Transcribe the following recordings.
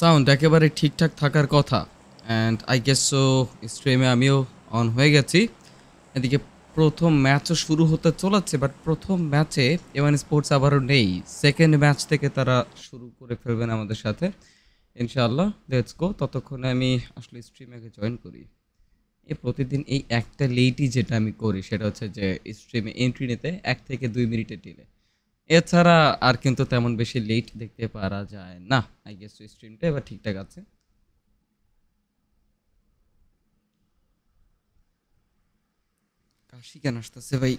Sound একেবারে ঠিকঠাক থাকার কথা। অ্যান্ড আই গেস সো স্ট্রিমে আমিও অন হয়ে গেছি। এদিকে প্রথম ম্যাচও শুরু হতে চলেছে বাট প্রথম ম্যাচে এওয়ান স্পোর্টস আবারও নেই। সেকেন্ড ম্যাচ থেকে তারা শুরু করে ফেলবেন আমাদের সাথে। ইনশাআল্লাহ লেটস গো ততক্ষণে আমি আসলে স্ট্রিমে জয়েন করি। এ প্রতিদিন এই একটা লেটই যেটা আমি করি, সেটা হচ্ছে যে স্ট্রিমে এন্ট্রি নিতে এক থেকে দুই মিনিটে ডিলে এছাড়া আর কিন্তু তেমন বেশি লেট দেখতে পারা যায় না। আই গেস স্ট্রিমটা এবার ঠিকঠাক আছে। কাশি কেন আসতেছে ভাই?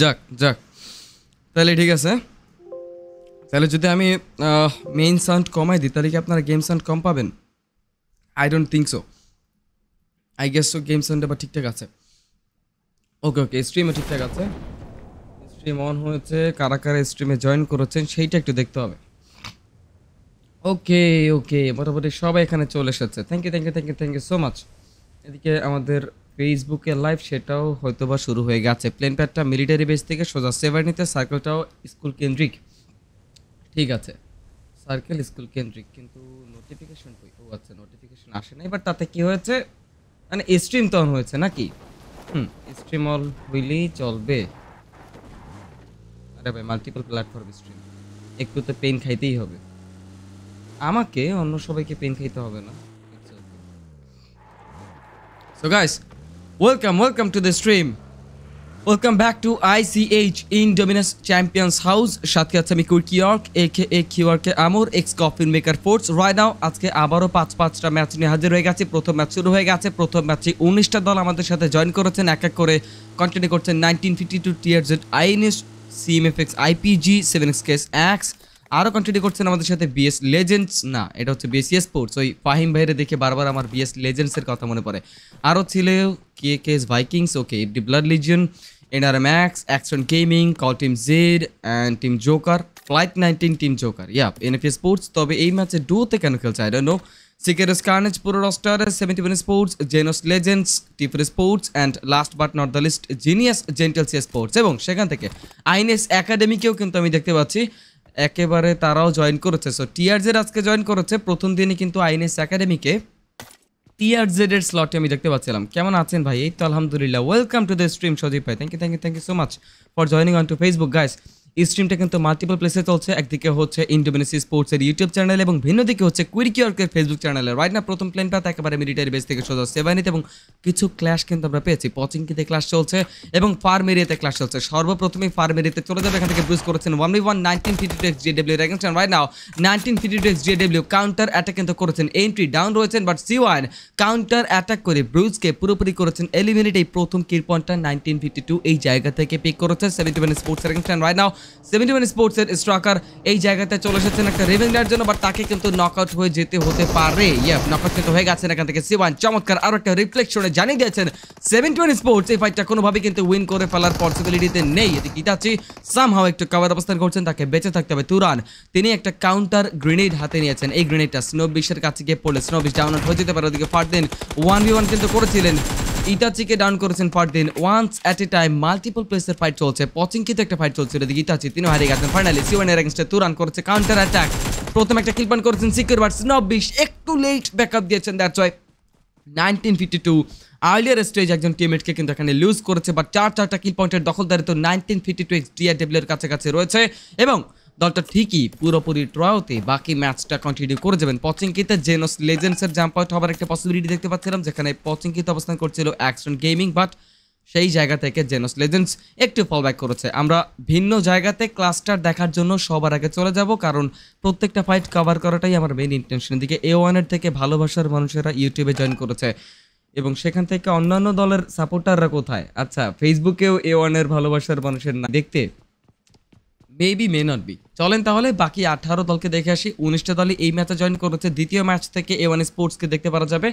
যাক যাক। তাহলে ঠিক আছে। তাহলে যদি আমি মেইন সাউন্ড কমাই দিই, তাহলে কি আপনারা গেম সাউন্ড কম পাবেন? I don't think so I guess so game sound আবার ঠিকঠাক আছে। ওকে ওকে স্ট্রিমে ঠিকঠাক আছে। স্ট্রিম অন হয়েছে, কারা কারা স্ট্রিমে জয়েন করেছেন, সেইটা একটু দেখতে হবে। ওকে ওকে মোটামুটি সবাই এখানে চলে এসেছে। Thank you thank you thank you thank you so much এদিকে আমাদের ফেসবুকে লাইভ সেটাও হয়তো বা শুরু হয়ে গেছে। প্লেন প্যাডটা মিলিটারি বেস থেকে সোজা সেভার নিতে সার্কেলটাও স্কুল কেন্দ্রিক। ঠিক আছে। সার্কেল স্কুল কেন্দ্রিক, কিন্তু নোটিফিকেশন ও আচ্ছা নোটিফিকেশন আসে নাই বাট তাতে কি হয়েছে? মানে স্ট্রিম তো অন হয়েছে নাকি? হুম স্ট্রিম অল হইলেই চলবে। আরে ভাই মাল্টিপল প্ল্যাটফর্ম স্ট্রিম একটু তো পেন খাইতেই হবে। আমাকে অন্য সবাইকে পেন খাইতে হবে না। So guys welcome welcome to the stream welcome back to ICH Indominus champions house সাথে আছে আমি কুইকিয়র্ক এ কে এ কিউআরকে আমর এক্স কফিন মেকার ফোর্স রায় নাও আজকে আবারও পাঁচ, পাঁচটা ম্যাচ নিয়ে হাজির হয়ে গেছে। প্রথম ম্যাচ শুরু হয়ে গেছে। প্রথম ম্যাচে উনিশটা দল আমাদের সাথে জয়েন করেছেন। এক এক করে কন্টিনিউ করছেন nineteen fifty two tier Z INS CMFX IPG seven X case X আরও কন্টিনিউ করছেন আমাদের সাথে বিএস লেজেন্ডস না, এটা হচ্ছে বিএসিএস স্পোর্টস ওই ফাহিম ভাইরে দেখে বারবার আমার বিএস লেজেন্ডসের কথা মনে পড়ে। আরও ছিল কে case Vikings okay D blood legion NRM max action gaming call team Z and team joker flight nineteen team joker yeah NFA sports তবে এই ম্যাচে ডুতে কেন খেলছে I don't know Sicarius carnage পুরো roster seventy one sports Gens legends টিফার sports and last but not the least genius জেন্টেলসিয়া sports এবং সেখান থেকে আইনেস একাডেমিকেও কিন্তু আমি দেখতে পাচ্ছি একেবারে তারাও জয়েন করেছে। সো টিআরজেড আজকে জয়েন করেছে। প্রথম দিনে কিন্তু আইএনএস একাডেমিকে টিআরজেড এর স্লটে আমি দেখতে পাচ্ছিলাম। কেমন আছেন ভাই? এই তো আলহামদুলিল্লাহ। Welcome to the stream Sajib ভাই। Thank you thank you thank you so much for joining on to Facebook guys স্ট্রিমটা কিন্তু মাল্টিপল প্লেসে চলছে। একদিকে হচ্ছে ইন্ডোমিনেসি স্পোর্টসের ইউটিউব চ্যানেল এবং ভিন্ন দিকে হচ্ছে কুইরিকিয়র্কের ফেসবুক চ্যানেলে রাইট না প্রথম প্লেন পাত একেবারে মিলিটারি বেস থেকে সোজা সেভেনিতে এবং কিছু ক্লাশ কিন্তু আমরা পেয়েছি। পচিংকিতে ক্লাস চলছে এবং ফার্ম এরিয়াতে ক্লাস চলছে। সর্বপ্রথমেই ফার্ম এরিয়াতে চলে যাবে। এখান থেকে ব্রুজ করেছেন one one nineteen fifty two X GW against right now nineteen fifty two X GW counter attack কিন্তু করেছেন। এন্ট্রি ডাউন রয়েছেন but C one counter attack করে ব্রুজকে পুরোপুরি করেছেন। এলিমিনেট এই প্রথম কির পয়েন্টটা নাইনটিন ফিফটি টু এই জায়গা থেকে পিক করেছে। Seventy one sports against right now seventy one স্পোর্টসের স্ট্রাকার এই জায়গাতে চলে এসেছেন একটা রেভেন দেওয়ার জন্য, বাট তাকে কিন্তু নকআউট হয়ে যেতে হতে পারে। ইয়া নকআউট কিন্তু হয়ে গেছেন এখান থেকে। সিওয়ান চমৎকার, আরও একটা রিফ্লেকশনে জানিয়ে দিয়েছেন সেভেন্টি ওয়ান স্পোর্টস। এই ফাইটটা কোনোভাবে কিন্তু উইন করে ফেলার পসিবিলিটিতে নেই। এদিকে ইতাচি সামহাও একটু কাভার অবস্থান করছেন, তাকে বেঁচে থাকতে হবে। তুরান তিনি একটা কাউন্টার গ্রেনেড হাতে নিয়েছেন। এই গ্রেনেডটা স্নো বিশের কাছে গিয়ে পড়লে স্নো বিশ ডাউন হয়ে যেতে পারে। ওদিকে ফারদিন ওয়ান ভি ওয়ান কিন্তু করেছিলেন। ইটাচিকে ডাউন করেছেন Fardin once at a time multiple প্লেসের ফাইট চলছে। পচিংকিতে একটা ফাইট চলছিল। এদিকে ইটাচি তিনিও হারিয়ে গেছেন। ফাইনালি সিওয়ানের এগেনস্টে তুরান করেছে কাউন্টার অ্যাটাক প্রথম একটা কিল পয়েন্ট করেছেন সিকিউর বাট স্নো বিশ একটু লেট ব্যাকআপ দিয়েছেন that's why nineteen fifty two earlier stage একজন টিমমেটকে কিন্তু এখানে লুজ করেছে বাট চার চারটা কিল পয়েন্টের দখলদারি তো nineteen fifty two X DRW এর কাছাকাছি রয়েছে। এবং দলটা ঠিকই পুরোপুরি ট্রয়তে বাকি ম্যাচটা কন্টিনিউ করে যাবেন। পচিংকিতে জেনোস লেজেন্ডসের জাম্প আউট হবার একটা পসিবিলিটি দেখতে পাচ্ছিলাম, যেখানে পচিংকিতে অবস্থান করছিল অ্যাকশন গেমিং বাট সেই জায়গা থেকে জেনোস লেজেন্ডস একটু ফল ব্যাক করেছে। আমরা ভিন্ন জায়গাতে ক্লাস্টার দেখার জন্য সবার আগে চলে যাব, কারণ প্রত্যেকটা ফাইট কভার করাটাই আমার মেইন ইন্টেনশন দিকে এ ওয়ানের থেকে ভালোবাসার মানুষেরা ইউটিউবে জয়েন করেছে। এবং সেখান থেকে অন্যান্য দলের সাপোর্টাররা কোথায়? আচ্ছা ফেসবুকেও এ ওয়ানের ভালোবাসার মানুষের না দেখতে মেবি মে নট বি চলেন তাহলে বাকি আঠারো দলকে দেখে আসি। উনিশটা দলই এই ম্যাচে জয়েন করেছে। দ্বিতীয় ম্যাচ থেকে এ ওয়ান স্পোর্টসকে দেখতে পারা যাবে।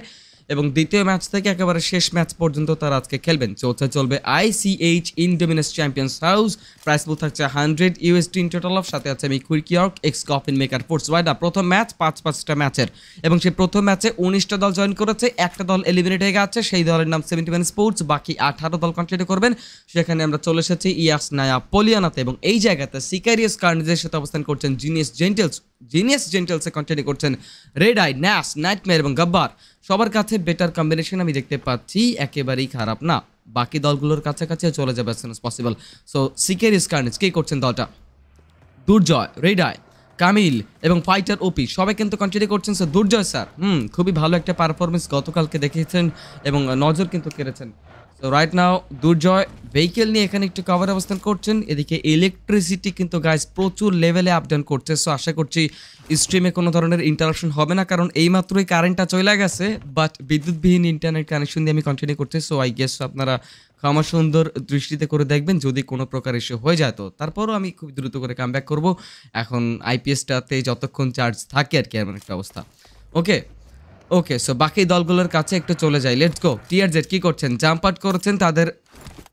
এবং দ্বিতীয় ম্যাচ থেকে একেবারে শেষ ম্যাচ পর্যন্ত তারা আজকে খেলবেন। চলছে চলবে ICH Indominus champions house price pool থাকছে hundred USD in total of সাথে আছে আমি কুইকিয়র্ক এক্স কফিন মেকার ফোর্স ওয়াইডা প্রথম ম্যাচ পাঁচ পাঁচটা ম্যাচের। এবং সেই প্রথম ম্যাচে উনিশটা দল জয়েন করেছে, একটা দল এলিমিনেট হয়ে গেছে, সেই দলের নাম সেভেন্টি ওয়ান স্পোর্টস বাকি আঠারো দল কন্টিনিউ করবেন। সেখানে আমরা চলে এসেছি ইয়াস নায়া পলিয়ানাতে এবং এই জায়গাতে সিকারিয়াস কার্নিজের সাথে অবস্থান করছেন জিনিয়াস জেন্টেলস জিনিয়াস জেন্টেলসে কন্টিনিউ করছেন রেড আই ন্যাস নাইটমেয়ার এবং গব্বার সবার কাছে বেটার কম্বিনেশন আমি দেখতে পাচ্ছি, একেবারেই খারাপ না। বাকি দলগুলোর কাছাকাছি চলে যাবে as possible so Sicarius carnage কে করছেন দলটা? দুর্জয় রেডায় কামিল এবং ফাইটার ওপি সবাই কিন্তু কন্টিনিউ করছেন। স্যার দুর্জয় স্যার হুম, খুবই ভালো একটা পারফরমেন্স গতকালকে দেখিয়েছেন এবং নজর কিন্তু কেড়েছেন। তো রাইট নাও দুর্জয় ভেহিকেল নিয়ে এখানে একটু কভার অবস্থান করছেন। এদিকে ইলেকট্রিসিটি কিন্তু গাইজ প্রচুর লেভেলে আপ ডাউন করছে। সো আশা করছি স্ট্রিমে কোনো ধরনের ইন্টারাপশন হবে না। কারণ এইমাত্রই কারেন্টটা চলে গেছে বাট বিদ্যুৎবিহীন ইন্টারনেট কানেকশন দিয়ে আমি কন্টিনিউ করছি। সো আই গেস আপনারা ক্ষমা সুন্দর দৃষ্টিতে করে দেখবেন, যদি কোনো প্রকার ইস্যু হয়ে যায় তো। তারপরও আমি খুব দ্রুত করে কাম ব্যাক করব। এখন আইপিএসটাতে যতক্ষণ চার্জ থাকে আর কি, এমন একটা অবস্থা। ওকে ওকে সো বাকি দলগুলোর কাছে একটু চলে যাই। লেটস গো টিয়ার জেড কি করছেন? জাম্প আউট করছেন তাদের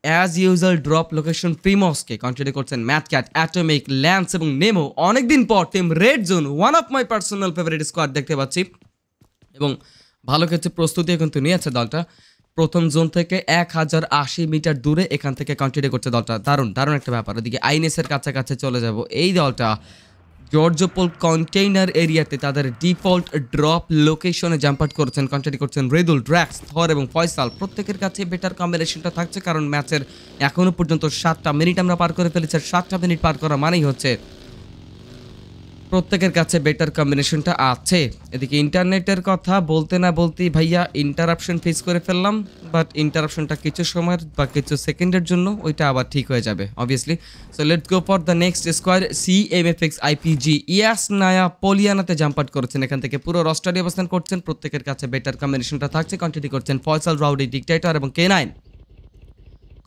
অ্যাজ ইউজাল ড্রপ লোকেশন প্রিমসকে কন্টিনিউ করছেন ম্যাথ ক্যাট অ্যাটমিক ল্যান্স এবং নেমো অনেকদিন পর team red zone one of my personal favourite squad দেখতে পাচ্ছি। এবং ভালো কিছু প্রস্তুতিও কিন্তু নিয়েছে দলটা। প্রথম জোন থেকে এক হাজার আশি মিটার দূরে এখান থেকে কন্টিনিউ করছে দলটা। দারুণ দারুণ একটা ব্যাপার। ওদিকে আইনেসের কাছাকাছি চলে যাব। এই দলটা জর্জপোল কন্টেইনার এরিয়াতে তাদের ডিফল্ট ড্রপ লোকেশনে জাম্পার্ট করেছেন কন্টেন্ট করছেন রেদুল ড্র্যাক্স থর এবং ফয়সাল প্রত্যেকের কাছে বেটার কম্বিনেশনটা থাকছে, কারণ ম্যাচের এখনও পর্যন্ত সাতটা মিনিট আমরা পার করে ফেলেছি সাতটা মিনিট পার করা মানেই হচ্ছে প্রত্যেকের কাছে বেটার কম্বিনেশনটা আছে। এদিকে ইন্টারনেটের কথা বলতে না বলতেই ভাইয়া ইন্টারাপশন ফেস করে ফেললাম বাট ইন্টারাপশনটা কিছু সময়ের বা কিছু সেকেন্ডের জন্য ওইটা আবার ঠিক হয়ে যাবে obviously so let's go for the next squad C M F X IPG ইয়াস নায়া পলিয়ানাতে জাম্প আউট করেছেন এখান থেকে। পুরো রস্টারে অবস্থান করছেন, প্রত্যেকের কাছে বেটার কম্বিনেশনটা থাকছে। কন্টিনিউ করছেন ফয়সাল রাউডি ডিকটেটর এবং কে নাইন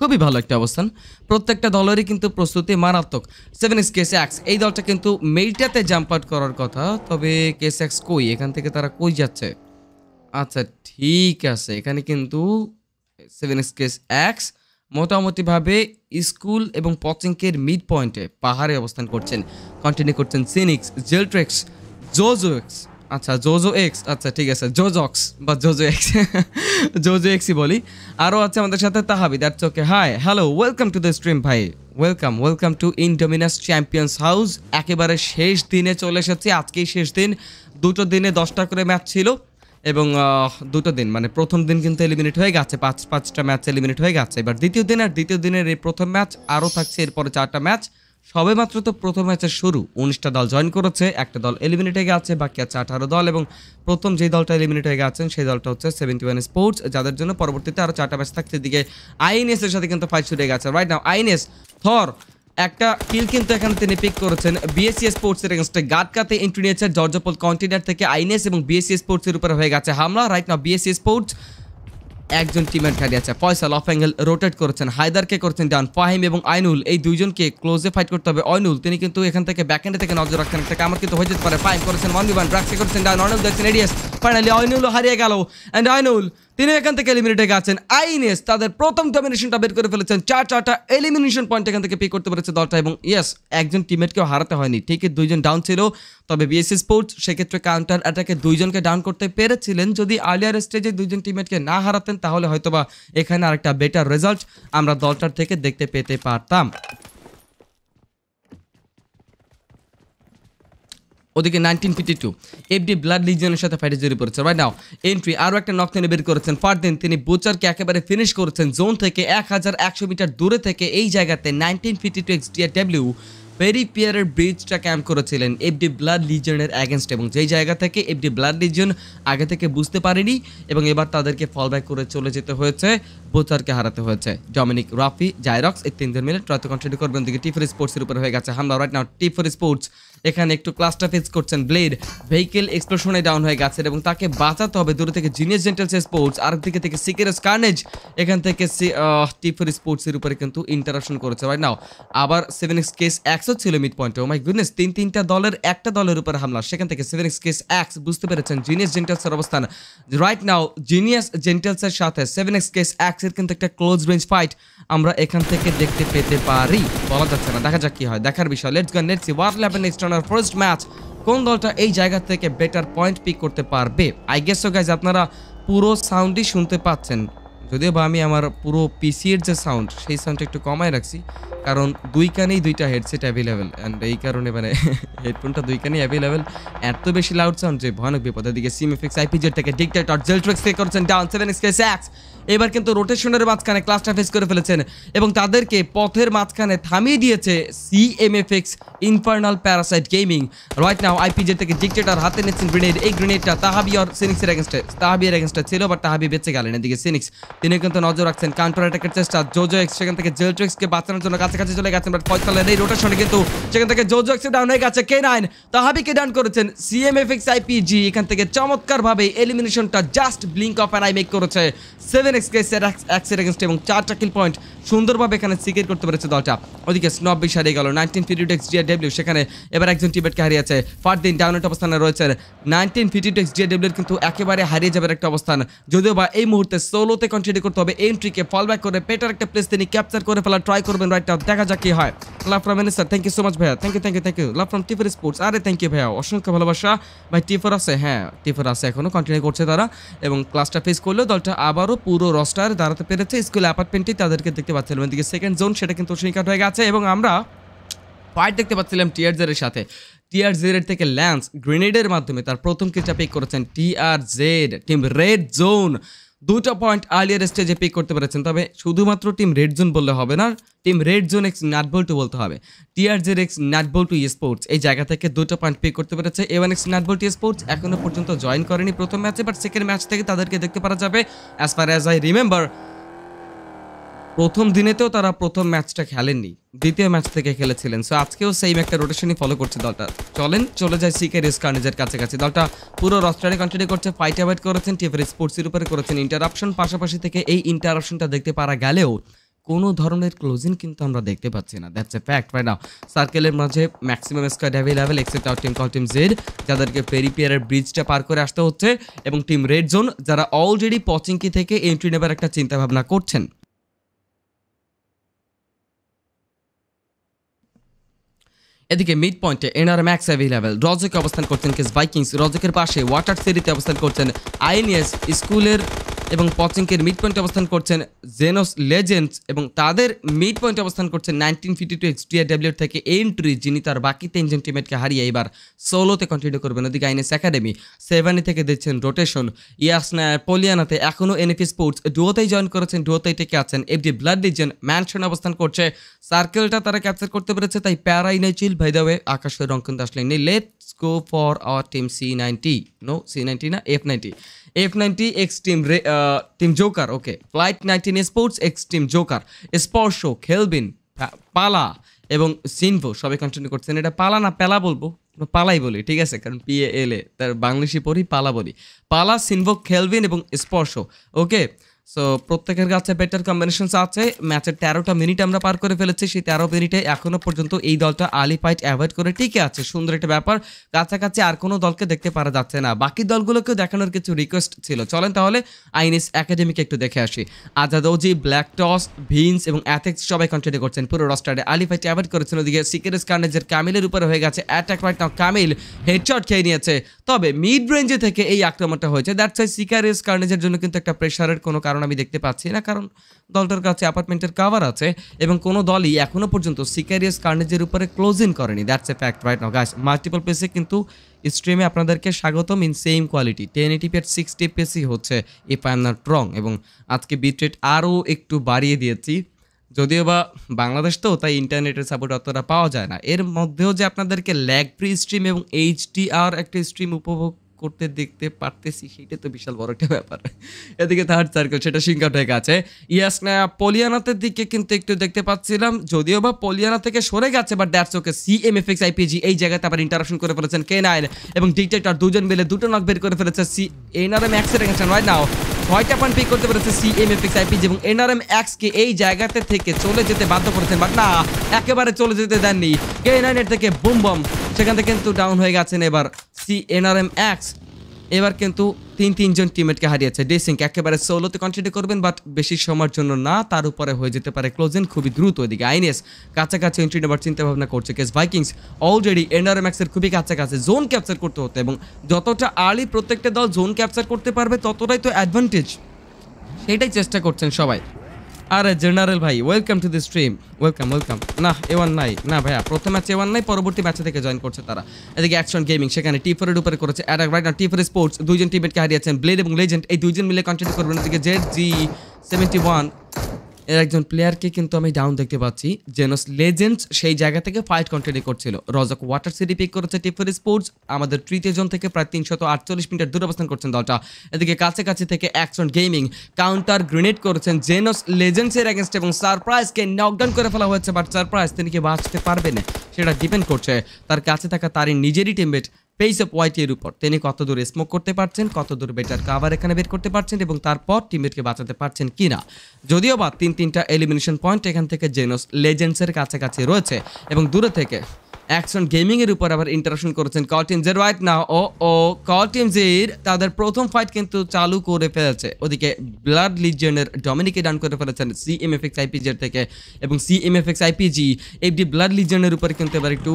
খুবই ভালো একটা অবস্থান। প্রত্যেকটা দলেরই কিন্তু প্রস্তুতি মারাত্মক। সেভেন এক্স কেস এক্স এই দলটা কিন্তু মেইটাতে জাম্প আউট করার কথা, তবে কেস এক্স কই? এখান থেকে তারা কই যাচ্ছে? আচ্ছা ঠিক আছে। এখানে কিন্তু সেভেন এক্স কেস এক্স মোটামুটিভাবে স্কুল এবং পচিংকের মিড পয়েন্টে পাহাড়ে অবস্থান করছেন। কন্টিনিউ করছেন সিনিক্স জেলট্রেক্স জোজো এক্স আচ্ছা জোজো এক্স আচ্ছা ঠিক আছে জোজক্স বা জোজো এক্স জোজো এক্সই বলি। আরও আছে আমাদের সাথে Tahabi that's okay hi hello welcome to the stream ভাই welcome welcome to Indominus champions house একেবারে শেষ দিনে চলে এসেছি, আজকেই শেষ দিন, দুটো দিনে দশটা করে ম্যাচ ছিল, এবং দুটো দিন মানে প্রথম দিন কিন্তু এলিমিনেট হয়ে গেছে, পাঁচ, পাঁচটা ম্যাচ এলিমিনেট হয়ে গেছে, এবার দ্বিতীয় দিন আর দ্বিতীয় দিনের এই প্রথম ম্যাচ আরও থাকছে, এরপরে চারটা ম্যাচ সবে মাত্র তো প্রথম ম্যাচের শুরু। উনিশটা দল জয়েন করেছে, একটা দল এলিমিনেট হয়ে গেছে, বাকি আছে আঠারো দল এবং প্রথম যেই দলটা এলিমিনেট হয়ে গেছেন সেই দলটা হচ্ছে সেভেন্টি ওয়ান স্পোর্টস যাদের জন্য পরবর্তীতে আরও চারটা ম্যাচ থাকছে। এদিকে আইএনএস এর সাথে কিন্তু ফাইট শুরু হয়ে গেছে। রাইট নাও আইএনএস থর একটা কিল কিন্তু এখানে তিনি পিক করেছেন। বিএসসি স্পোর্টস এর এগেনস্টে গাটকাতে এন্ট্রি নিয়েছে, জর্জপল কন্টিনার থেকে আইনেস এবং বিএসসি স্পোর্টস এর উপরে হয়ে গেছে হামলা। রাইট নাও বিএসসি স্পোর্টস একজন টিমের খালি আছে। ফয়সাল অফ অ্যাঙ্গেল রোটেট করেছেন। হায়দারকে করছেন ডান। ফাহিম এবং আইনুল, এই দুইজনকে ক্লোজে ফাইট করতে হবে। অয়নুল, তিনি কিন্তু এখান থেকে ব্যাকেন্ডে থেকে নজর রাখছেন। একটা কামার কিন্তু হয়ে যেতে পারে। ফাইম করেছেন ওয়ান বিমান ড্রাগসে করেছেন ডান। অনুল দেখছেন এডিএস ফাইনালি অয়নুল হারিয়ে গেল। অ্যান্ড আইনুল তিনি এখান থেকে এলিমিনেটে গেছেন। আইনেস তাদের প্রথম ডমিনেশনটা বের করে ফেলেছেন। চার চারটা এলিমিনেশন পয়েন্ট এখান থেকে পে করতে পেরেছে দলটা। এবং ইয়েস একজন টিমমেটকেও হারাতে হয়নি। ঠিকই দুইজন ডাউন ছিল। তবে বিএসসি স্পোর্টস সেক্ষেত্রে কাউন্টার অ্যাটাকে দুইজনকে ডাউন করতে পেরেছিলেন। যদি আর্লিয়ার স্টেজে দুইজন টিমমেটকে না হারাতেন, তাহলে হয়তোবা এখানে আরেকটা বেটার রেজাল্ট আমরা দলটার থেকে দেখতে পেতে পারতাম। ওদিকে nineteen fifty two FD blood লিজিয়নের সাথে ফাইটে জড়িয়ে পড়েছে। রাইট নাও এন্ট্রি আরও একটা নক তিনি বের করেছেন ফারদিন। তিনি বুচারকে একেবারে ফিনিশ করেছেন জোন থেকে এক হাজার একশো মিটার দূরে থেকে এই জায়গাতে nineteen fifty two X DR W very পিয়ারের ব্রিজটা ক্যাম্প করেছিলেন এফডি ব্লাড লিজনের অ্যাগেনস্ট এবং যেই জায়গা থেকে এফডি ব্লাড লিজন আগে থেকে বুঝতে পারেনি এবং এবার তাদেরকে ফল ব্যাক করে চলে যেতে হয়েছে, বোচারকে হারাতে হয়েছে। ডমিনিক রাফি জাইরক্স এই তিনজন মিলে ট্রয়তে কন্টিনিউ করবেন। দিকে টিফোর স্পোর্টসের উপরে হয়ে গেছে হামলা। রাইট নাও টিফোর স্পোর্টস এখানে একটু ক্লাসটা ফেস করছেন ব্লেড ভেহিকেল এক্সপ্লোশনে ডাউন হয়ে গেছেন এবং তাকে বাঁচাতে হবে। দূরে থেকে জিনিয়াস জেন্টালস স্পোর্টস আর দিকে থেকে সিকেরাস কার্নেজ এখান থেকে টিফার স্পোর্টসের উপরে কিন্তু ইন্টারাকশন করেছে। রাইট নাও আবার সেভেন এক্স কেস এক্সও ছিল মিড পয়েন্টে ও মাই গুডনেস তিন তিনটা দলের একটা দলের উপরে হামলা। সেখান থেকে সেভেন এক্স কেস এক্স বুঝতে পেরেছেন জিনিয়াস জেন্টালসের অবস্থান। রাইট নাও জিনিয়াস জেন্টালসের সাথে সেভেন এক্স কেস এক্সের কিন্তু একটা ক্লোজ রেঞ্জ ফাইট আমরা এখান থেকে দেখতে পেতে পারি। বলা যাচ্ছে না, দেখা যাক কি হয়। দেখার বিষয় let's go let's see what happen next on first match কোন দলটা এই জায়গা থেকে বেটার পয়েন্ট পিক করতে পারবে? আই গেস সো গাইজ আপনারা পুরো সাউন্ডই শুনতে পাচ্ছেন। যদিও বা আমি আমার পুরো পিসির যে সাউন্ড সেই সাউন্ডটা একটু কমায় রাখছি। কারণ দুই কানেই দুইটা হেডসেট অ্যাভেলেবেল অ্যান্ড এই কারণে মানে হেডফোনটা দুই কানেই অ্যাভেলেবেল এত বেশি লাউড সাউন্ড যে ভয়ানক বিপদ এদিকে সিমএফএক্স আইপিজেড থেকে ডিকটেটর জেলট্রেক্স পে করছেন ডাউন সেভেন এক্স এবার কিন্তু রোটেশনের মাঝখানে ক্লাসটা ফেস করে ফেলেছেন এবং তাদেরকে পথের মাঝখানে থামিয়ে দিয়েছে CMFX infernal parasite gaming right now IPG থেকে ডিকটেটর হাতে নিচ্ছেন গ্রেনেড এই গ্রেনেডটা তাহাবি আর সিনিক্সের এগেনস্টে তাহাবির এগেনস্টে ছিল বাট তাহাবি বেঁচে গেলেন। এদিকে সিনিক্স তিনি কিন্তু নজর রাখছেন কাউন্টার অ্যাটাকের চেষ্টা। জোজো এক্স সেখান থেকে জেলট্রিক্সকে বাঁচানোর জন্য কাছাকাছি চলে গেছেন বাট ফয়সালের এই রোটেশনে কিন্তু সেখান থেকে জোজো এক্স ডাউন হয়ে গেছে। কে নাইন তাহাবিকে ডাউন করেছেন সিএমএফএক্স আইপিজি এখান থেকে চমৎকারভাবে এলিমিনেশনটা just blink of an eye make করেছে। সেভেন এক্স এক্সের এগেনস্টে এবং চারটা কিল পয়েন্ট সুন্দরভাবে এখানে সিকিউর করতে পেরেছে দলটা। ওদিকে স্নব্বিশ হারিয়ে গেল নাইনটিন ফিফটি এক্স ডিআরডব্লিউ সেখানে এবার একজন টিমেটকে হারিয়েছে। ফারদিন ডাউনেট অবস্থানে রয়েছে। নাইনটিন ফিফটি এক্স ডিআরডব্লিউর কিন্তু একেবারে হারিয়ে যাবার একটা অবস্থান। যদিও বা এই মুহূর্তে সোলোতে কন্টিনিউ করতে হবে এন্ট্রিকে ফল ব্যাক করে পেটার একটা প্লেস তিনি ক্যাপচার করে ফেলার ট্রাই করবেন রাইট দেখা যাক কি হয়। Love from minister thank you so much ভাইয়া। Thank you thank you thank you love from টিফার sports আরে থ্যাংক ইউ ভাইয়া, অসংখ্য ভালোবাসা। ভাই টিফার আছে হ্যাঁ টিফার আছে, এখনও কন্টিনিউ করছে তারা। এবং ক্লাসটা ফেস করলেও দলটা আবারও পুরো রস্টার দাঁড়াতে পেরেছে। স্কুল অ্যাপার্টমেন্টেই তাদেরকে দেখতে পাচ্ছিলাম। এদিকে সেকেন্ড জোন সেটা কিন্তু শৃঙ্খাট হয়ে গেছে এবং আমরা ফাইট দেখতে পাচ্ছিলাম টিয়ার জেরের সাথে। টিআর জেড থেকে ল্যান্স গ্রেনেডের মাধ্যমে তার প্রথম কিলটা পিক করেছেন TR Z team red zone দুটো পয়েন্ট আর্লিয়ার স্টেজে পিক করতে পেরেছেন। তবে শুধুমাত্র টিম রেড জোন বললে হবে না team red zone X nutball two বলতে হবে। টিআর জের এক্স নাটবল টু স্পোর্টস এই জায়গা থেকে দুটো পয়েন্ট পিক করতে পেরেছে। A one X nutball two sports এখনও পর্যন্ত জয়েন করেনি প্রথম ম্যাচে বাট সেকেন্ড ম্যাচ থেকে তাদেরকে দেখতে পারা যাবে। As far as I remember প্রথম দিনেতেও তারা প্রথম ম্যাচটা খেলেননি, দ্বিতীয় ম্যাচ থেকে খেলেছিলেন। সো আজকেও সেম একটা রোটেশনই ফলো করছে দলটা। চলেন, চলে যায় সিকে রেস কার্নেজের কাছাকাছি। দলটা পুরো রস্টারে কন্টিনিউ করছে ফাইট অ্যাভয়েড করেছেন টিএফের স্পোর্টসের উপরে করেছেন ইন্টারাপশন পাশাপাশি থেকে এই ইন্টারাপশনটা দেখতে পারা গেলেও কোনো ধরনের ক্লোজিং কিন্তু আমরা দেখতে পাচ্ছি না। That's a fact right now সার্কেলের মাঝে maximum squad available except out team call team Z যাদেরকে পেরিপিয়ারের ব্রিজটা পার করে আসতে হচ্ছে, এবং টিম রেড জোন যারা অলরেডি পচিংকি থেকে এন্ট্রি নেবার একটা চিন্তাভাবনা করছেন। এদিকে মিড পয়েন্টে এনআর ম্যাক্স অ্যাভেলেবেল রজকে অবস্থান করছেন কেস ভাইকিংস রজকের পাশে ওয়াটার সিরিতে অবস্থান করছেন আইএনএস স্কুলের এবং পচিংকের মিড পয়েন্টে অবস্থান করছেন জেনোস লেজেন্ডস এবং তাদের মিড পয়েন্টে অবস্থান করছেন নাইনটিন ফিফটি টু এক্সটিআরডাব্লিউর থেকে এন্ট্রি যিনি তার বাকি তিনজন টিমেটকে হারিয়ে এবার সোলোতে কন্টিনিউ করবেন ওদিকে আইনেস একাডেমি সেভেনি থেকে দিচ্ছেন রোটেশন ইয়াসনা পলিয়ানাতে এখনও এনএফি স্পোর্টস ডুয়োতেই জয়েন করেছেন ডুয়োতেই টেকে আছেন এফডি ব্লাড লিজেন ম্যানশন অবস্থান করছে। সার্কেলটা তারা ক্যাপচার করতে পেরেছে, তাই প্যারাই নেই। চিল ভাই দেবে আকাশের রং নেই let's see ninety no C ninety না F ninety F ninety X team রে team joker okay flight nineteen sports X team joker স্পর্শ খেলবিন পালা এবং সিনভো সবাই কন্টিনিউ করছেন। এটা পালা না পেলা বলব? পালাই বলি, ঠিক আছে? কারণ পি এল এ তার বাংলিশি পড়ি পালা বলি। পালা সিনভো খেলবিন এবং স্পর্শ ওকে সো প্রত্যেকের কাছে বেটার কম্বিনেশনস আছে। ম্যাচের তেরোটা মিনিট আমরা পার করে ফেলেছি। সেই তেরো মিনিটে এখনও পর্যন্ত এই দলটা আলি ফাইট অ্যাভয়েড করে টিকে আছে। সুন্দর একটা ব্যাপার। কাছাকাছি আর কোনো দলকে দেখতে পারা যাচ্ছে না। বাকি দলগুলোকেও দেখানোর কিছু রিকোয়েস্ট ছিল। চলেন তাহলে আইনিস একাডেমিকে একটু দেখে আসি। আজাদৌজি ব্ল্যাক টস ভিন্স এবং অ্যাথেক্স সবাই কন্টিনিউ করছেন। পুরো রস্টারে আলি ফাইট অ্যাভয়েড করেছেন ওদিকে সিকেরেস কার্নেজের কামিলের উপরে হয়ে গেছে। Attack right now Kamil headshot খেয়ে নিয়েছে। তবে মিড রেঞ্জে থেকে এই আক্রমণটা হয়েছে। দ্যাটস ওয়াই সিকারেস কার্নেজের জন্য কিন্তু একটা প্রেশারের কোনো কারণ আমি দেখতে পাচ্ছি না, কারণ দলটার কাছে অ্যাপার্টমেন্টের কাভার আছে এবং কোনো দলই এখনও পর্যন্ত সিকারিয়াস কার্নেজের উপরে ক্লোজিং করেনি। That's a fact right now guys multiple পেসে কিন্তু স্ট্রিমে আপনাদেরকে স্বাগতম in same quality ten eighty p pet sixty পেসি হচ্ছে if I am not wrong এবং আজকে বিটরেট আরও একটু বাড়িয়ে দিয়েছি। যদিও বা বাংলাদেশ তো, তাই ইন্টারনেটের সাপোর্ট অতটা পাওয়া যায় না। এর মধ্যেও যে আপনাদেরকে ল্যাগ ফ্রি স্ট্রিম এবং এইচডিআর একটা স্ট্রিম উপভোগ করতে দেখতে পারতেছি সেটা তো বিশাল বড় একটা ব্যাপার। এদিকে থার্ড সার্কেল সেটা আউট হয়ে গেছে ইয়াস না পলিয়ানাতের দিকে কিন্তু একটু দেখতে পাচ্ছিলাম। যদিও বা পলিয়ানা থেকে সরে গেছে but that's okay C M F X IPG এই জায়গাতে আবার ইন্টারাকশন করে ফেলেছেন কে নাইন এবং ডিটেক্টর দুজন মিলে দুটো নক বের করে ফেলেছে সি এনআরএম রাইট নাও ছয়টা পয়েন্ট পিক করতে পেরেছে C M F X IPG এবং এনআরএম এক্স কে এই জায়গাতে থেকে চলে যেতে বাধ্য করেছেন বাট না, একেবারে চলে যেতে দেননি। কে নাইনের থেকে বুম বম সেখান থেকে কিন্তু ডাউন হয়ে গেছেন এবার সি এনআরএম এক্স এবার কিন্তু তিন তিনজন টিমেটকে হারিয়েছে। ডেসিং একেবারে সোলোতে কন্টিনিউ করবেন বাট বেশি সময়ের জন্য না, তার উপরে হয়ে যেতে পারে ক্লোজেন খুবই দ্রুত ওইদিকে আইনএস কাছাকাছি এন্ট্রি নেবার চিন্তাভাবনা করছে। কেস ভাইকিংস অলরেডি এনআরএম এক্সের খুবই কাছাকাছি জোন ক্যাপচার করতে হতো এবং যতটা আর্লি প্রত্যেকটা দল জোন ক্যাপচার করতে পারবে, ততটাই তো অ্যাডভান্টেজ সেটাই চেষ্টা করছেন সবাই। আরে জেনারেল ভাই welcome to the stream welcome welcome না এ ওয়ান নাই। না ভাইয়া, প্রথম ম্যাচে ওয়ান নাই, পরবর্তী ম্যাচে থেকে জয়েন করছে তারা। এদিকে অ্যাকশন গেমিং সেখানে টিফারের উপরে করেছে অ্যাটাক রাইট না টি ফোর স্পোর্টস দুইজন টিমেটকে হারিয়েছেন ব্লেড এবং লেজেন্ড এই দুইজন মিলে কন্টিনিউ করবেন এদিকে জেড জি সেভেন্টি ওয়ান এর একজন প্লেয়ারকে কিন্তু আমি ডাউন দেখতে পাচ্ছি জেনস লেজেন্ডস সেই জায়গা থেকে ফাইট কন্টিনিউ করছিল। রজক ওয়াটার সিটি পিক করেছে টিফার স্পোর্টস আমাদের তৃতীয় জন থেকে প্রায় তিনশত আটচল্লিশ মিটার দূরে অবস্থান করছেন দলটা। এদিকে কাছাকাছি থেকে অ্যাকশন গেমিং কাউন্টার গ্রেনেড করেছেন জেনস লেজেন্ডসের এগেনস্ট এবং সারপ্রাইজকে নকডাউন করে ফেলা হয়েছে বাট সারপ্রাইজ তিনি কি বাঁচতে পারবেন? সেটা ডিপেন্ড করছে। তার কাছে থাকা তারই নিজেরই টিমমেট পেস অফ ওয়াইটের উপর তিনি কত দূর স্মোক করতে পারছেন, কত দূর বেটার কাভার এখানে বের করতে পারছেন এবং তারপর টিমমেটকে বাঁচাতে পারছেন কিনা। যদিও বা তিন তিনটা এলিমিনেশন পয়েন্ট এখান থেকে জেনোস লেজেন্ডসের কাছাকাছি রয়েছে এবং দূরে থেকে অ্যাকশন গেমিং এর উপর আবার ইন্টারাকশন করেছেন কল টিম জের রাইট না ও ও কল টিম জির তাদের প্রথম ফাইট কিন্তু চালু করে ফেলেছে। ওদিকে ব্লাড লিজিয়নের ডমিনিকে ডান করে ফেলেছেন সি এম এফ এক্স আইপিজির থেকে এবং C M F X IPG FD blood লিজিয়নের উপর কিন্তু এবার একটু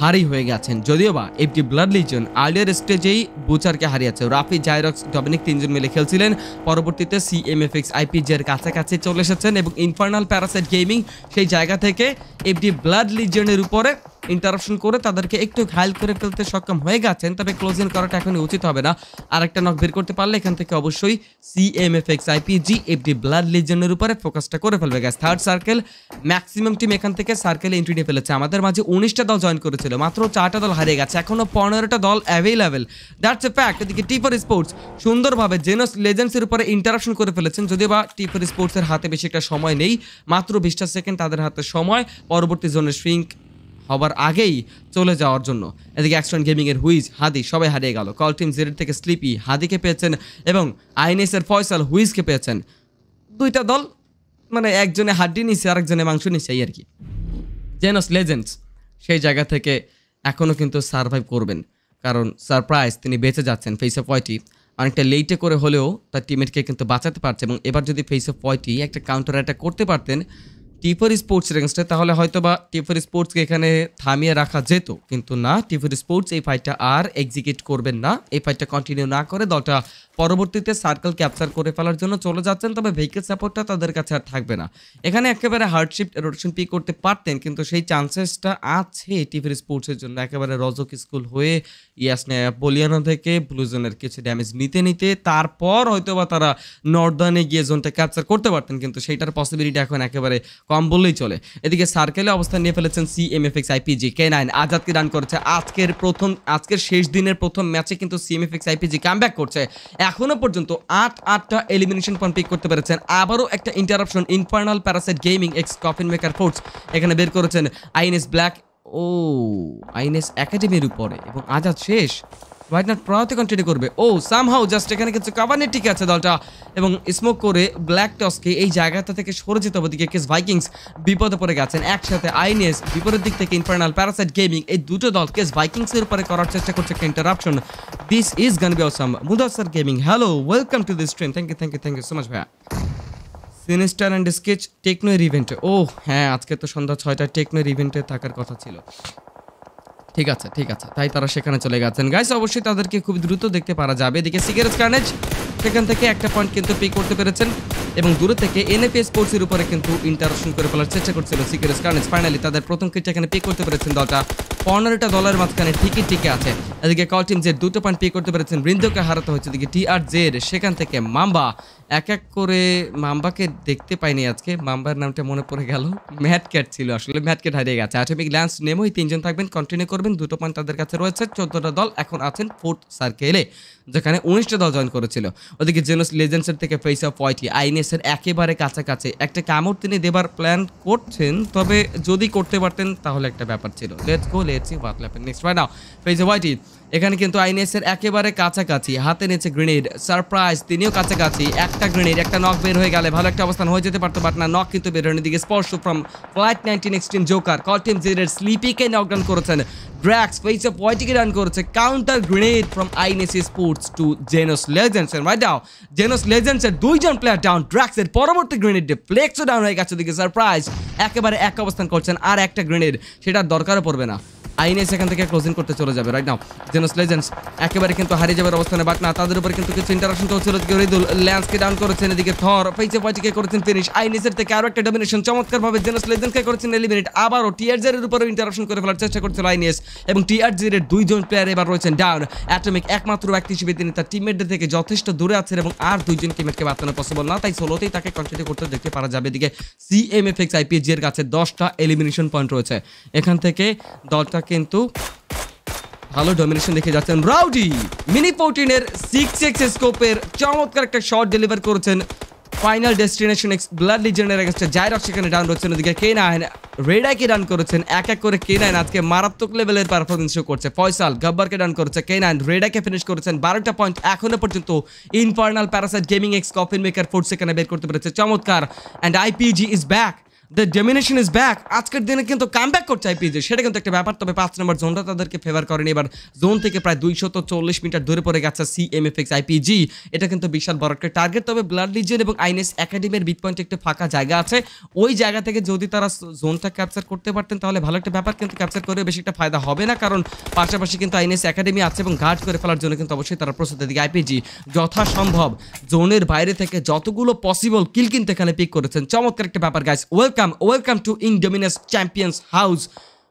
ভারী হয়ে গেছেন। যদিও বা এফটি ব্লাড লিজন আর্লিয়ার স্টেজেই বুচারকে হারিয়েছে। রাফি, জাইরক্স, ডমিনিক তিনজন মিলে খেলছিলেন। পরবর্তীতে সিএমএফএক্স আইপি জের কাছাকাছি চলে এসেছেন এবং ইনফার্নাল প্যারাসাইট গেমিং সেই জায়গা থেকে এফটি ব্লাড লিজনের উপরে ইন্টারাপশন করে তাদেরকে একটু ঘায়ল করে ফেলতে সক্ষম হয়ে গেছেন, তবে ক্লোজিং করাটা এখনই উচিত হবে না। আর একটা নক বের করতে পারলে এখান থেকে অবশ্যই C M F CMFX IPG FD blood লিজনের উপরে ফোকাসটা করে ফেলবে gas third circle maximum team এখান থেকে সার্কেলে এন্ট্রি নিয়ে ফেলেছে। আমাদের মাঝে উনিশটা দল জয়েন করেছিল, মাত্র চারটা দল হারিয়ে গেছে। এখনও পনেরোটা দল অ্যাভেলেবেল দ্যাটস এ ফ্যাক্ট এদিকে টিফার স্পোর্টস সুন্দরভাবে জেনস লেজেন্সের উপরে ইন্টারাকশন করে ফেলেছেন, যদিও বা টিফার স্পোর্টসের হাতে বেশি একটা সময় নেই, মাত্র বিশটা সেকেন্ড তাদের হাতে সময়। পরবর্তী জোনের শ্রিঙ্ক হবার আগেই চলে যাওয়ার জন্য। এদিকে অ্যাকশন গেমিংয়ের হুইজ, হাদি সবাই হারিয়ে গেল। কল টিম জিরো থেকে স্লিপি হাদিকে পেয়েছেন এবং আইএনএস এর ফয়সাল হুইজকে পেয়েছেন। দুইটা দল মানে একজনে হাড্ডি নিছে, আরেকজনে মাংস নিছে, এই আর কি। জেনস লেজেন্ডস সেই জায়গা থেকে এখনও কিন্তু সার্ভাইভ করবেন। কারণ সারপ্রাইজ তিনি বেঁচে যাচ্ছেন ফেস অফ ওয়াইটি অনেকটা লেটে করে হলেও তার টিমেটকে কিন্তু বাঁচাতে পারছে এবং এবার যদি ফেস অফ ওয়াইটি একটা কাউন্টার অ্যাটাক করতে পারতেন টিফার স্পোর্টস এগেনস্টে তাহলে হয়তো বা টিফার স্পোর্টসকে এখানে থামিয়ে রাখা যেত। কিন্তু না টিফার স্পোর্টস এই ফাইটটা আর এক্সিকিউট করবেন না। এই ফাইটটা কন্টিনিউ না করে দলটা পরবর্তীতে সার্কেল ক্যাপচার করে ফেলার জন্য চলে যাচ্ছেন। তবে ভেহিকেল সাপোর্টটা তাদের কাছে আর থাকবে না। এখানে একেবারে হার্ডশিপ রোটেশন পি করতে পারতেন, কিন্তু সেই চান্সেসটা আছে টিভির স্পোর্টসের জন্য। একেবারে রজক স্কুল হয়ে ইয়াসনে বলিয়ানো থেকে ব্লুজনের কিছু ড্যামেজ নিতে নিতে তারপর হয়তো বা তারা নর্দার্নে গিয়ে জোনটা ক্যাপচার করতে পারতেন। কিন্তু সেইটার পসিবিলিটি এখন একেবারে কম বললেই চলে। এদিকে সার্কেলে অবস্থান নিয়ে ফেলেছেন C M F X IPG কে নাইন। আজাদকে রান করেছে। আজকের প্রথম, আজকের শেষ দিনের প্রথম ম্যাচে কিন্তু C M F X IPG comeback করছে। এখনও পর্যন্ত আট, আটটা এলিমিনেশন পয়েন্ট পিক করতে পেরেছেন। আবারও একটা interruption infernal parasite gaming X coffin maker force এখানে বের করেছেন আইএনএস ব্ল্যাক ও, আইএনএস একাডেমির উপরে এবং আজাদ শেষ। হোয়াইট নাট প্রয়াতে কন্টিনিউ করবে। ও সামহাউ জাস্ট এখানে কিছু কাভানে টিকে আছে দলটা এবং স্মোক করে ব্ল্যাক টসকে এই জায়গাটা থেকে সরে যেতে হবে। দিকে কেস ভাইকিংস বিপদে পড়ে গেছেন। একসাথে আইনেস বিপরীত দিক থেকে ইনফার্নাল প্যারাসাইট গেমিং এই দুটো দল কেস ভাইকিংস এর উপরে করার চেষ্টা করছে একটা interruption this is gonna be awesome Mudassar gaming hello welcome to this stream thank you thank you thank you so much ভাইয়া। সিনিস্টার অ্যান্ড স্কেচ টেকনো এর ইভেন্টে ও হ্যাঁ আজকে তো সন্ধ্যা ছয়টায় টেকনো এর ইভেন্টে থাকার কথা ছিল। ঠিক আছে ঠিক আছে। তাই তারা সেখানে চলে গেছেন। গাইস অবশ্যই তাদেরকে খুব দ্রুত দেখতে পারা যাবে। এদিকে সিগারেট কার্নেজ সেখান থেকে একটা পয়েন্ট কিন্তু পিক করতে পেরেছেন এবং দূরে থেকে এনএপি স্পোর্টসের উপরে কিন্তু ইন্টারাকশন করে ফেলার চেষ্টা করছিল সিকিউরিস কার্নেজ ফাইনালি তাদের প্রথম কিট এখানে পিক করতে পেরেছেন দলটা। পনেরোটা দলের মাঝখানে ঠিকই টিকে আছে। এদিকে কল টিম যে দুটো পয়েন্ট পিক করতে পেরেছেন। বৃন্দকে হারাতে হয়েছে। এদিকে টি আর সেখান থেকে মাম্বা এক এক করে মাম্বাকে দেখতে পাইনি আজকে। মাম্বার নামটা মনে পড়ে গেল। ম্যাট ক্যাট ছিল আসলে। ম্যাট ক্যাট হারিয়ে গেছে। অ্যাটমিক ল্যান্স নেমোই তিনজন থাকবেন। কন্টিনিউ করবেন। দুটো পয়েন্ট তাদের কাছে রয়েছে। চোদ্দটা দল এখন আছেন ফোর্থ সার্কেলে যেখানে উনিশটা দল জয়েন করেছিল। ওদিকে জেলস লেজেন্সের থেকে ফেস অফ ওয়াইটি আইনেসের একেবারে কাছাকাছি। একটা কামড় তিনি দেবার প্ল্যান করছেন, তবে যদি করতে পারতেন তাহলে একটা ব্যাপার ছিল। Let's go let's see what happen next right now face off whitey এখানে কিন্তু আইনেসের একেবারে কাছাকাছি। হাতে নিয়েছে গ্রেনেড সারপ্রাইজ তিনিও কাছাকাছি। একটা গ্রেনেড একটা নক বের হয়ে গেলে ভালো একটা অবস্থান হয়ে যেতে পারতো বাট না নক কিন্তু বের হয়নি। দিকে স্পর্শ from flight nineteen extreme joker call team জিরের স্লিপিকে নকডাউন করেছেন। ড্র্যাক্স ফেস অফ হোয়াইটিকে রান করেছে। Counter grenade from আইনেসি sports to Xenos legends right now Xenos লেজেন্ডসের দুইজন প্লেয়ার ডাউন ড্র্যাক্সের পরবর্তী গ্রেনেডে ফ্লেক্সও ডাউন হয়ে গেছে। দিকে সারপ্রাইজ একেবারে এক অবস্থান করছেন, আর একটা গ্রেনেড সেটার দরকারও পড়বে না। আইনে সেখান থেকে ক্লোজিং করতে চলে যাবে রাইট নাও জেনোস লেজেন্ডস একেবারে কিন্তু হারিয়ে যাবার অবস্থানে বাট না, তাদের উপর কিন্তু কিছু ইন্টারাকশন চলছিল রিদুল ল্যান্সকে ডাউন করেছেন, এদিকে থর ফেইসে পয়টিকে করেছেন ফিনিশ আইনেসের থেকে আরও একটা ডমিনেশন চমৎকার ভাবে জেনোস লেজেন্ডসকে করেছেন এলিমিনেট আবারও টিআরজের উপরে ইন্টারাকশন করে ফেলার চেষ্টা করছিল আইনেস এবং টিআরজির দুইজন প্লেয়ার এবার রয়েছেন ডাউন অ্যাটমিক একমাত্র ব্যক্তি হিসেবে তিনি তার টিমমেটদের থেকে যথেষ্ট দূরে আছেন, এবং আর দুইজন টিমমেটকে বাঁচানো পসিবল না, তাই ষোলোতেই তাকে কন্টিনিউ করতে দেখতে পারা যাবে। এদিকে সিএমএফএক্স আইপিএজি এর কাছে দশটা এলিমিনেশন পয়েন্ট রয়েছে। এখান থেকে দলটা কিন্তু ভালো ডমিনেশন দেখে যাচ্ছেন রাউডি মিনি ফোরটিনের সিক্স এক্স স্কোপের চমৎকার একটা শট ডেলিভার করেছেন ফাইনাল ডেস্টিনেশন এক্স ব্লাড লিজেন্ডের এগেস্টে জাইরক সেখানে ডাউন রয়েছেন ওদিকে কে নাইন রেডাকে ডান করেছেন, এক এক করে কে নাইন আজকে মারাত্মক লেভেলের পারফরমেন্স শো করছে। ফয়সাল গব্বরকে ডান করেছে কে নাইন রেডাকে ফিনিশ করেছেন, বারোটা পয়েন্ট এখনও পর্যন্ত infernal parasite gaming X coffin maker fort সেখানে বের করতে পেরেছে। চমৎকার। And IPG is back the domination is back আজকের দিনে কিন্তু কাম ব্যাক করছে আইপিজি সেটা কিন্তু একটা ব্যাপার। তবে পাঁচ নম্বর জোনটা তাদেরকে ফেভার করেনি। এবার জোন থেকে প্রায় দুইশত চল্লিশ মিটার দূরে পড়ে গেছে সিএমএফএক্স আইপিজি এটা কিন্তু বিশাল বড় একটা টার্গেট তবে ব্লাড লিজেন এবং আইনেস একাডেমির বিট পয়েন্টে একটু ফাঁকা জায়গা আছে। ওই জায়গা থেকে যদি তারা জোনটা ক্যাপচার করতে পারতেন, তাহলে ভালো একটা ব্যাপার। কিন্তু ক্যাপচার করে বেশি একটা ফায়দা হবে না। কারণ পাশাপাশি কিন্তু আইনেস একাডেমি আছে এবং গার্ড করে ফেলার জন্য কিন্তু অবশ্যই তারা প্রস্তুত দিকে আইপিজি যথাসম্ভব জোনের বাইরে থেকে যতগুলো পসিবল কিল কিন্তু এখানে পিক করেছেন। চমৎকার একটা ব্যাপার guys welcome welcome to indominus champions house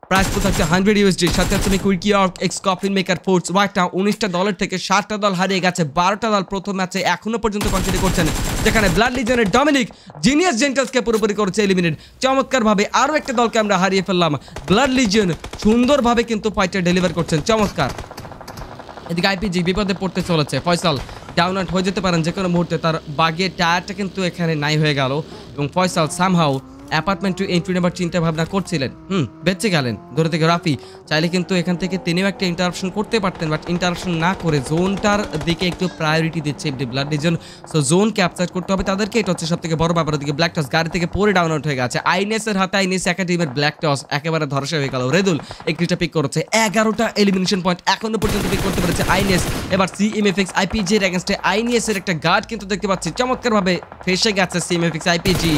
price তো থাকছে হান্ড্রেড ইউএসডি সাথে আছে quickie orc X coffin maker force ওয়াইটা উনিশটা দলের থেকে ষাটটা দল হারিয়ে গেছে, বারোটা দল প্রথম ম্যাচে এখনও পর্যন্ত কন্টিনিউ করছেন। যেখানে ব্লাড লিজনের ডমিনিক জিনিয়াস জেন্টালসকে পুরোপুরি করেছে এলিমিনেট চমৎকারভাবে আরও একটা দলকে আমরা হারিয়ে ফেললাম। ব্লাড লিজন সুন্দরভাবে কিন্তু ফাইটার ডেলিভার করছেন। চমৎকার। এদিকে আইপিজি বিপদে পড়তে চলেছে। ফয়সাল ডাউন আউট হয়ে যেতে পারেন যে কোনো মুহূর্তে। তার বাগের টায়ারটা কিন্তু এখানে নাই হয়ে গেল। এবং ফয়সাল সামহাও অ্যাপার্টমেন্ট এন্ট্রি নেবার চিন্তা ভাবনা করছিলেন। হুম, বেঁচে গেলেন। ধরে থেকে রাফি, চাইলে কিন্তু এখান থেকে তিনিও একটা ইন্টারাকশন করতে পারতেন বাট ইন্টারাকশন না করে জোনটার দিকে একটু প্রায়োরিটি দিচ্ছে blood reason so zone capture করতে হবে তাদেরকে। এটা হচ্ছে সব থেকে বড় ব্যাপার। ওদিকে ব্ল্যাক টস গাড়ি থেকে পরে ডাউন আউট হয়ে গেছে। আইনেসের হাতে আইনেস একাডেমির ব্ল্যাক টস একেবারে ধরসা হয়ে গেল। রেদুল একটিটা পিক করেছে। এগারোটা এলিমিনেশন পয়েন্ট এখনও পর্যন্ত পিক করতে পেরেছে আইনেস। এবার সিএমএফএক্স আইপিজি এর এগেনস্টে আইনিএস এর একটা গার্ড কিন্তু দেখতে পাচ্ছি। চমৎকারভাবে ফেসে গেছে সিএমএফএক্স আইপিজি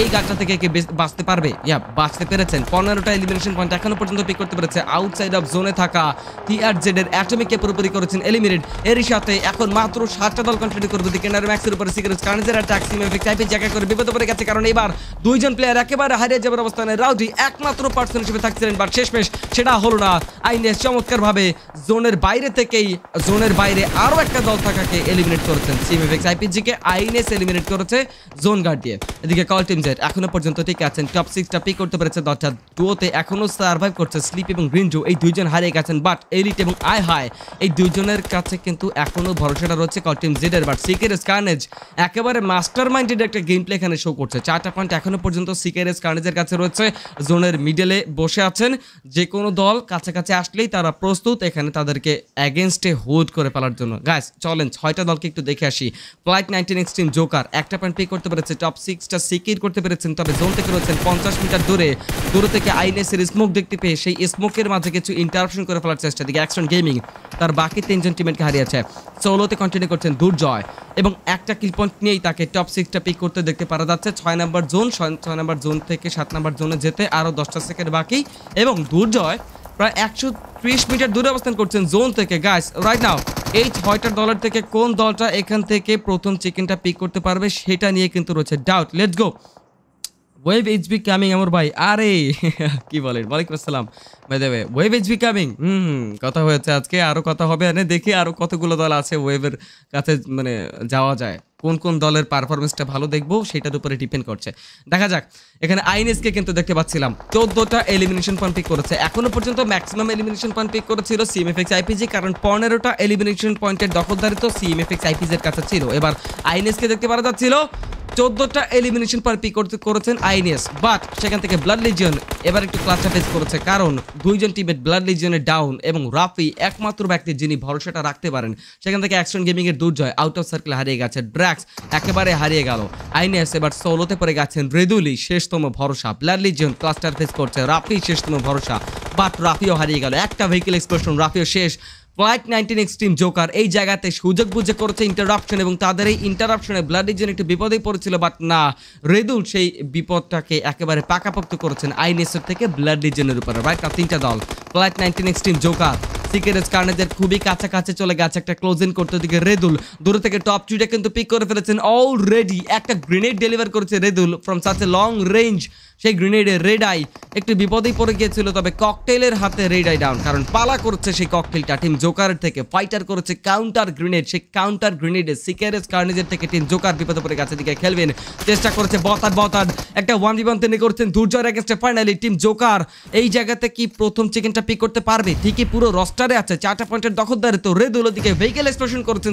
এই গার্ডটা থেকে বাঁচতে পারবে। ইয়া, বাঁচতে পেরেছেন। পনেরোটা এলিমিনেশন পয়েন্ট এখনও পর্যন্ত পিক করতে পেরেছে। আউটসাইড অফ জোনে থাকা টিআরজেড এর অ্যাটমিককে পুরোপুরি করেছেন এলিমিনেট এরই সাথে এখন মাত্র সাতটা দল কন্টিনিউ করবে দিকে ম্যাক্সের উপরে সিগারেট কার্নেজের অ্যাটাক সিএমএফএক্স আইপিজি একা করে বিপদে পড়ে গেছে। কারণ এবার দুইজন প্লেয়ার একেবারে হারিয়ে যাবার অবস্থানে রাউডি একমাত্র পার্সন হিসেবে থাকছিলেন বাট শেষমেশ সেটা হলো না। আইনেস চমৎকারভাবে জোনের বাইরে থেকেই জোনের বাইরে আরও একটা দল থাকাকে এলিমিনেট করেছেন। সিএমএফএক্স আইপিজিকে আইনেস এলিমিনেট করেছে জোন গার্ড দিয়ে। এদিকে কল টিম জেড এখনও পর্যন্ত ঠিক আছেন। টপ সিক্সটা পিক করতে পেরেছে দশটা ডুয়োতে এখনও সার্ভাইভ করছে স্লিপ এবং গ্রিন জো এই দুইজন হারিয়ে গেছেন বাট এলিট এবং আই হাই এই দুইজনের কাছে কিন্তু এখনও ভরসাটা রয়েছে কল টিম জেডের বাট সিকেরেস কার্নেজ একেবারে মাস্টার মাইন্ডেড একটা গেম প্লে এখানে শো করছে। চারটা পয়েন্ট এখনও পর্যন্ত সিকেরেস কার্নেজের কাছে রয়েছে। জোনের মিডলে বসে আছেন। যে কোনো দল কাছাকাছি আসলেই তারা প্রস্তুত এখানে তাদেরকে অ্যাগেনস্টে হোল্ড করে ফেলার জন্য। গাইস চলেন, ছয়টা দলকে একটু দেখে আসি। ফ্লাইট নাইনটিন এক্সট্রিম জোকার একটা পয়েন্ট পে করতে পেরেছে। টপ সিক্সটা সিকির করতে পেরেছেন, তবে জোন থেকে রয়েছেন পঞ্চাশ মিটার দূরে দূরে থেকে আইনেসের স্মোক দেখতে পেয়ে সেই স্মোকের মাঝে কিছু ইন্টারাকশন করে ফেলার চেষ্টা। দিকে অ্যাকশন গেমিং তার বাকি তিনজন টিমেটকে হারিয়েছে। সোলোতে কন্টিনিউ করছেন দুর্জয় এবং একটা কিল পয়েন্ট নিয়েই তাকে টপ সিক্সটা পিক করতে দেখতে পারা যাচ্ছে। ছয় নম্বর জোন ছয় নম্বর জোন থেকে সাত নম্বর জোনে যেতে আরও দশটা সেকেন্ড বাকি এবং দুর্জয় প্রায় একশো ত্রিশ মিটার দূরে অবস্থান করছেন জোন থেকে। গাইস রাইট নাও এই ছয়টা দলের থেকে কোন দলটা এখান থেকে প্রথম চিকেনটা পিক করতে পারবে সেটা নিয়ে কিন্তু রয়েছে doubt let's go wave H B coming আমার ভাই আরে, কি বলেন? ওয়ালাইকুম আসসালাম। ভাই দেবে ওয়েব এইচ বি কামিং হুম কথা হয়েছে আজকে, আরও কথা হবে। এনে দেখি আরও কতগুলো দল আছে ওয়েবের কাছে মানে যাওয়া যায়। কোন কোন দলের পারফরমেন্সটা ভালো দেখব, সেটার উপরে ডিপেন্ড করছে। দেখা যাক। এখানে আইএনএসকে কিন্তু দেখতে পাচ্ছিলাম। চোদ্দটা এলিমিনেশন পয়েন্ট পিক করেছে। এখনও পর্যন্ত ম্যাক্সিমাম এলিমিনেশন পয়েন্ট পিক করেছিল সিএমএফএক্স আইপিজি কারণ পনেরোটা এলিমিনেশন পয়েন্টের দখলদারিত্ব সিএমএফএক্স আইপিজির কাছে ছিল। এবার আইএনএসকে দেখতে পারা যাচ্ছিল চোদ্দটা এলিমিনেশন পার পি করতে করেছেন আইনিএস বাট সেখান থেকে ব্লাড লিজিয়ন এবার একটু ক্লাসটা ফেস করেছে, কারণ দুইজন টিমের ব্লাড লিজিয়নের ডাউন এবং রাফি একমাত্র ব্যক্তি যিনি ভরসাটা রাখতে পারেন, সেখান থেকে অ্যাকশন গেমিং এর দুর্জয় আউট অফ সার্কেল হারিয়ে গেছে ড্রাক্স একেবারে হারিয়ে গেল আইনিএস এবার সোলোতে পড়ে গেছেন রেদুলি, শেষতম ভরসা ব্লাড লিজিয়ন ক্লাস্টার ফেস করছে রাফি শেষতম ভরসা বাট রাফিও হারিয়ে গেল, একটা ভেহিকেল এক্সপ্লোশন রাফিও শেষ ফ্লাইট নাইনটিন এক্সট্রিম জোকার এই জায়গাতে সুযোগ বুঝে করেছে ইন্টারাপশন এবং তাদের এই ইন্টারাপশনে ব্লাড রিজন একটু বিপদেই পড়েছিল বাট না, রেদুল সেই বিপদটাকে একেবারে পাকাপোক্ত করেছেন আইনেসের থেকে ব্লাড রিজনের উপরে রাইট তিনটা দল ফ্লাইট নাইনটিন এক্সট্রিম জোকার সিকেরেজ কার্নেজের খুবই কাছাকাছি চলে গেছে, একটা ক্লোজিং করতে দিকে রেদুল, দূরে থেকে টপ চুইটা কিন্তু পিক করে ফেলেছেন অলরেডি একটা গ্রেনেড ডেলিভার করেছে Redul from such a long range সেই গ্রেনেডে রেড আই একটু বিপদেই পড়ে গিয়েছিল, তবে ককটেলের হাতে রেড আই ডাউন কারণ পালা করছে সেই ককটেলটা টিম জোকারের থেকে ফাইটার করেছে কাউন্টার গ্রেনেড সেই কাউন্টার গ্রেনেডে সিকারেস কার্নেজের থেকে টিম জোকার বিপদে পড়ে গেছে দিকে খেলবেন চেষ্টা করেছে বতার বতার। একটা ওয়ান বিমান তিনি করছেন, দুর্জয়ের এগেনস্টে ফাইনালি টিম জোকার এই জায়গাতে কি প্রথম চিকেনটা পিক করতে পারবে? ঠিকই পুরো রস্টারে আছে, চারটা পয়েন্টের দখলদারে তো রেদুলো দিকে ভেহিকেল এক্সপ্লোশন করেছেন